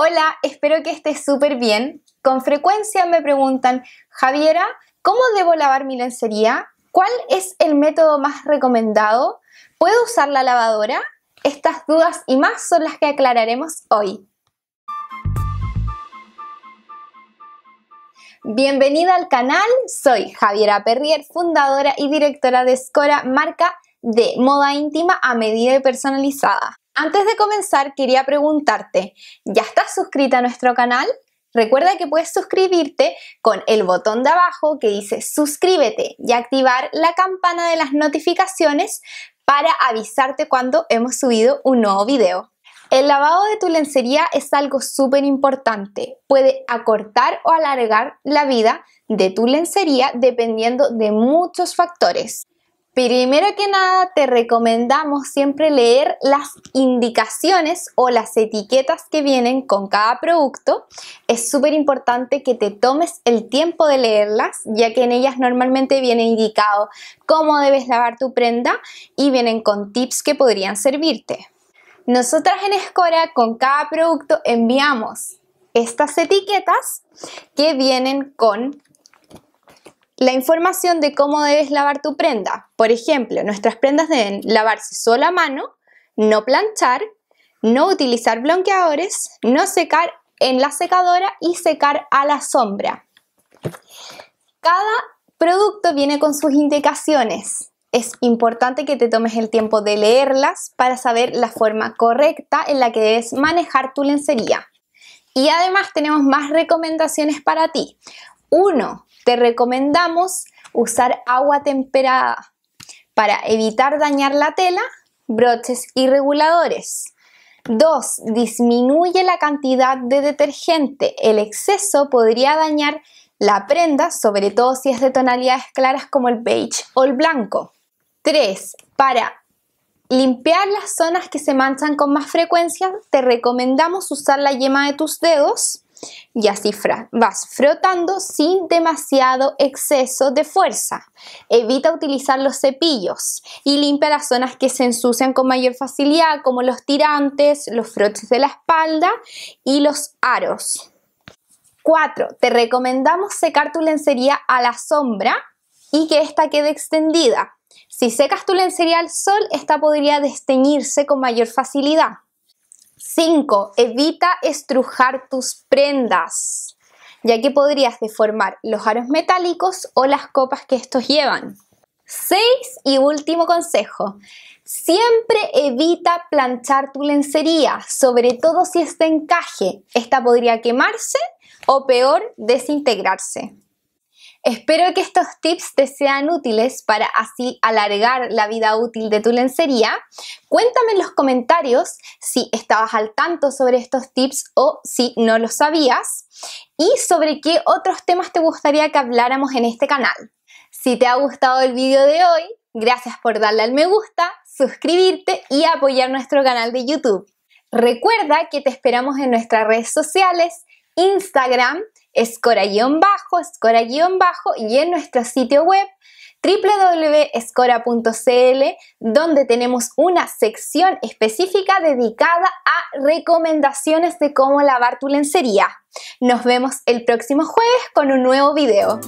Hola, espero que estés súper bien. Con frecuencia me preguntan, Javiera, ¿cómo debo lavar mi lencería? ¿Cuál es el método más recomendado? ¿Puedo usar la lavadora? Estas dudas y más son las que aclararemos hoy. Bienvenida al canal, soy Javiera Perrier, fundadora y directora de Scora, marca de moda íntima a medida y personalizada. Antes de comenzar, quería preguntarte, ¿ya estás suscrita a nuestro canal? Recuerda que puedes suscribirte con el botón de abajo que dice suscríbete y activar la campana de las notificaciones para avisarte cuando hemos subido un nuevo video. El lavado de tu lencería es algo súper importante. Puede acortar o alargar la vida de tu lencería dependiendo de muchos factores. Primero que nada, te recomendamos siempre leer las indicaciones o las etiquetas que vienen con cada producto. Es súper importante que te tomes el tiempo de leerlas, ya que en ellas normalmente viene indicado cómo debes lavar tu prenda y vienen con tips que podrían servirte. Nosotras en Escora con cada producto enviamos estas etiquetas que vienen con la información de cómo debes lavar tu prenda. Por ejemplo, nuestras prendas deben lavarse solo a mano, no planchar, no utilizar blanqueadores, no secar en la secadora y secar a la sombra. Cada producto viene con sus indicaciones. Es importante que te tomes el tiempo de leerlas para saber la forma correcta en la que debes manejar tu lencería. Y además tenemos más recomendaciones para ti. Uno, te recomendamos usar agua temperada para evitar dañar la tela, broches y reguladores. 2. Disminuye la cantidad de detergente. El exceso podría dañar la prenda, sobre todo si es de tonalidades claras como el beige o el blanco. 3. Para limpiar las zonas que se manchan con más frecuencia, te recomendamos usar la yema de tus dedos y así vas frotando sin demasiado exceso de fuerza. Evita utilizar los cepillos y limpia las zonas que se ensucian con mayor facilidad, como los tirantes, los froches de la espalda y los aros. 4. Te recomendamos secar tu lencería a la sombra y que ésta quede extendida. Si secas tu lencería al sol, esta podría desteñirse con mayor facilidad. 5. Evita estrujar tus prendas, ya que podrías deformar los aros metálicos o las copas que estos llevan. 6. Y último consejo. Siempre evita planchar tu lencería, sobre todo si es de encaje. Esta podría quemarse o peor, desintegrarse. Espero que estos tips te sean útiles para así alargar la vida útil de tu lencería. Cuéntame en los comentarios si estabas al tanto sobre estos tips o si no lo sabías y sobre qué otros temas te gustaría que habláramos en este canal. Si te ha gustado el vídeo de hoy, gracias por darle al me gusta, suscribirte y apoyar nuestro canal de YouTube. Recuerda que te esperamos en nuestras redes sociales, Instagram, escora-bajo, escora-bajo y en nuestro sitio web www.escora.cl donde tenemos una sección específica dedicada a recomendaciones de cómo lavar tu lencería. Nos vemos el próximo jueves con un nuevo video.